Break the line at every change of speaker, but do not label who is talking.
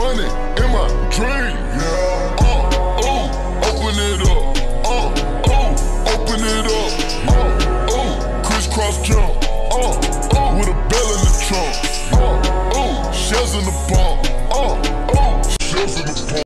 money in my dream. Yeah. Uh, oh, open it up. Uh, oh, open it up. Uh, oh, crisscross jump. Uh, oh, with a bell in the trunk. Uh, oh, shells in the bomb.